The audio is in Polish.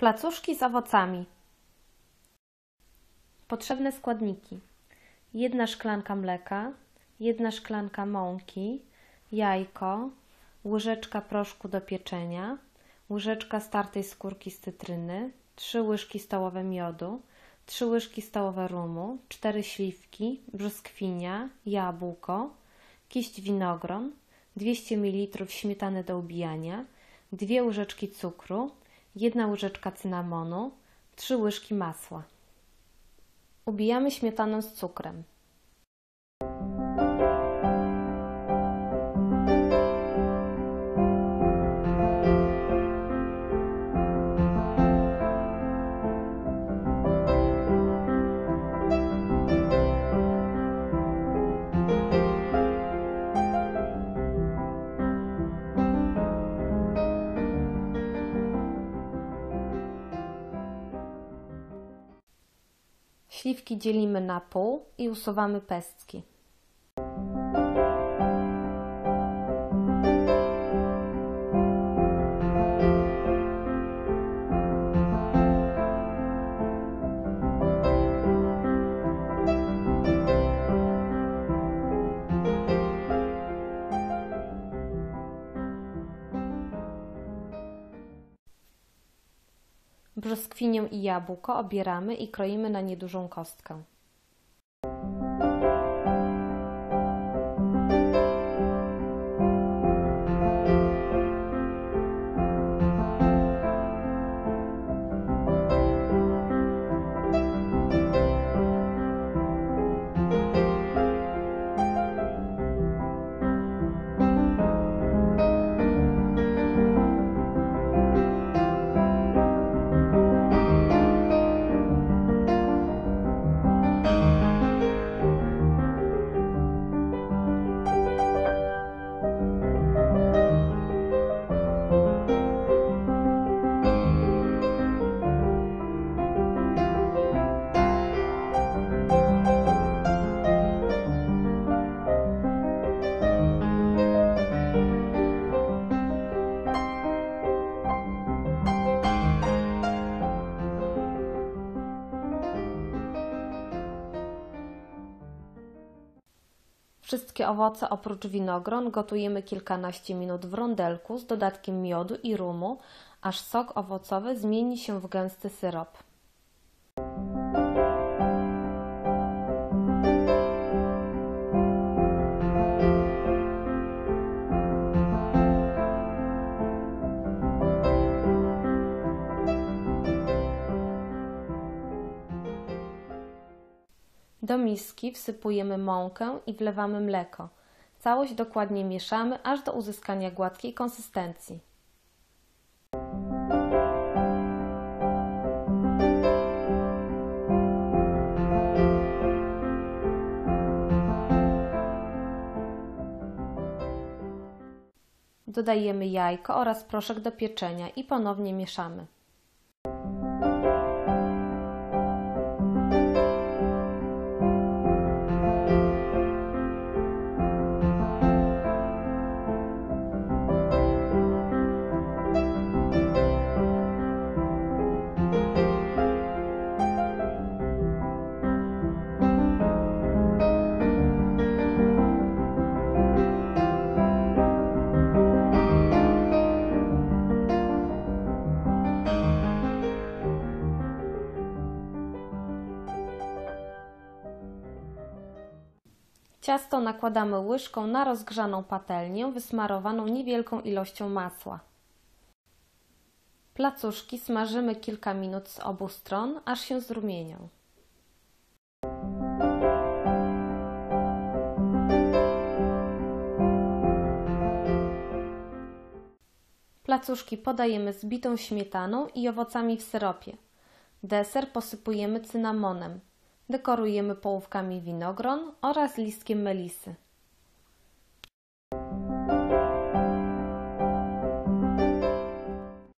Placuszki z owocami. Potrzebne składniki: jedna szklanka mleka, jedna szklanka mąki, jajko, łyżeczka proszku do pieczenia, łyżeczka startej skórki z cytryny, trzy łyżki stołowe miodu, trzy łyżki stołowe rumu, cztery śliwki, brzoskwinia, jabłko, kiść winogron, 200 ml śmietany do ubijania, dwie łyżeczki cukru, jedna łyżeczka cynamonu, trzy łyżki masła. Ubijamy śmietanę z cukrem. Śliwki dzielimy na pół i usuwamy pestki. Brzoskwinię i jabłko obieramy i kroimy na niedużą kostkę. Wszystkie owoce oprócz winogron gotujemy kilkanaście minut w rondelku z dodatkiem miodu i rumu, aż sok owocowy zmieni się w gęsty syrop. Do miski wsypujemy mąkę i wlewamy mleko. Całość dokładnie mieszamy, aż do uzyskania gładkiej konsystencji. Dodajemy jajko oraz proszek do pieczenia i ponownie mieszamy. Ciasto nakładamy łyżką na rozgrzaną patelnię wysmarowaną niewielką ilością masła. Placuszki smażymy kilka minut z obu stron, aż się zrumienią. Placuszki podajemy z bitą śmietaną i owocami w syropie. Deser posypujemy cynamonem. Dekorujemy połówkami winogron oraz listkiem melisy.